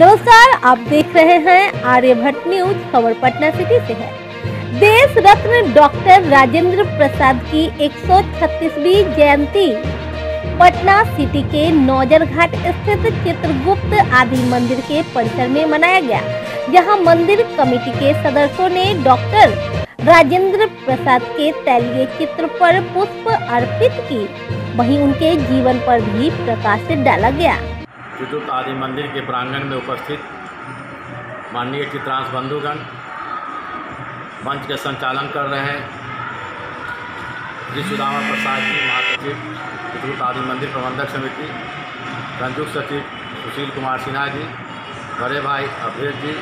नमस्कार, आप देख रहे हैं आर्यभट्ट न्यूज़, खबर पटना सिटी से है। देश रत्न डॉक्टर राजेंद्र प्रसाद की 136वीं जयंती। पटना सिटी के नौजर घाट स्थित चित्रगुप्त आदि मंदिर के परिसर में मनाया गया, जहाँ मंदिर कमेटी के सदस्यों ने डॉक्टर राजेंद्र प्रसाद के तैलीय चित्र पर पुष्प अर्पित की। वहीं उनके जीवन पर भी प्रकाश डाला गया। विद्युत आदि मंदिर के प्रांगण में उपस्थित माननीय चित्रांश बंधुगण, मंच के संचालन कर रहे हैं। श्री सुदामा प्रसाद जी महासचिव, विद्युत आदि मंदिर प्रबंधक समिति, संयुक्त सचिव सुशील कुमार सिन्हा जी, बड़े भाई अभेद जी,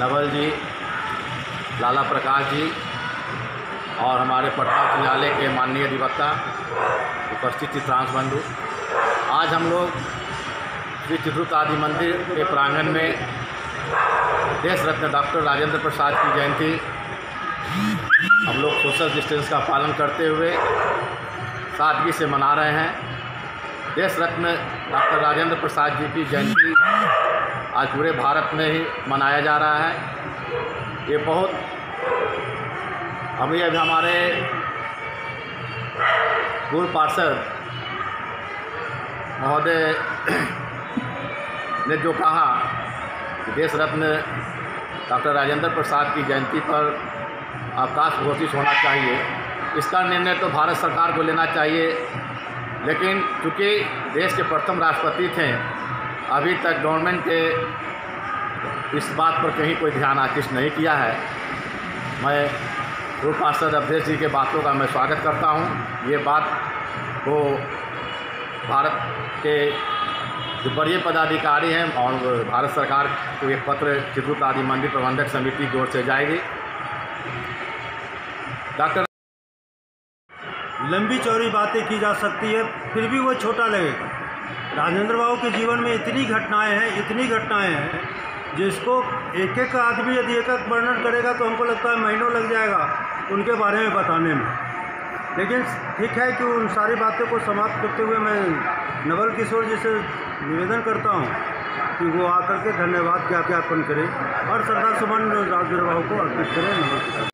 नवल जी, लाला प्रकाश जी और हमारे पटना न्यायालय के माननीय अधिवक्ता, उपस्थित चित्रांश बंधु। आज हम लोग श्री चित्रकूट आदि मंदिर के प्रांगण में देश रत्न डॉक्टर राजेंद्र प्रसाद की जयंती। हम लोग सोशल डिस्टेंस का पालन करते हुए सादगी से मना रहे हैं। देश रत्न डॉक्टर राजेंद्र प्रसाद जी की जयंती आज पूरे भारत में ही मनाया जा रहा है। ये बहुत अभी अभी हमारे पूर्व पार्षद महोदय ने जो कहा कि देश रत्न डॉक्टर राजेंद्र प्रसाद की जयंती पर अवकाश घोषित होना चाहिए। इसका निर्णय तो भारत सरकार को लेना चाहिए, लेकिन चूँकि देश के प्रथम राष्ट्रपति थे, अभी तक गवर्नमेंट के इस बात पर कहीं कोई ध्यान आकृष्ट नहीं किया है। मैं पूर्व पार्षद अवधेश जी के बातों का मैं स्वागत करता हूँ। ये बात को भारत के जो बड़े पदाधिकारी हैं और भारत सरकार को एक पत्र चित्रकूट आदि मंदिर प्रबंधक समिति की ओर से जाएगी। डॉक्टर लंबी चौड़ी बातें की जा सकती है, फिर भी वो छोटा लगेगा। राजेंद्र बाबू के जीवन में इतनी घटनाएँ हैं, इतनी घटनाएँ हैं, जिसको एक एक आदमी यदि एक एक वर्णन करेगा तो हमको लगता है महीनों लग जाएगा उनके बारे में बताने में। लेकिन ठीक है कि उन सारी बातों को समाप्त करते हुए मैं नवल किशोर जी से निवेदन करता हूँ कि वो आकर के धन्यवाद ज्ञापन करें और सरदार सुमन राजेंद्र बाबू को अर्पित करें। नमस्कार